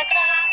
atrás.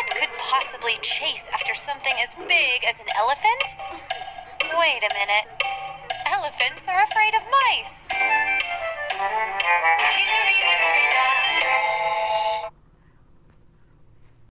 What could possibly chase after something as big as an elephant? Wait a minute. Elephants are afraid of mice.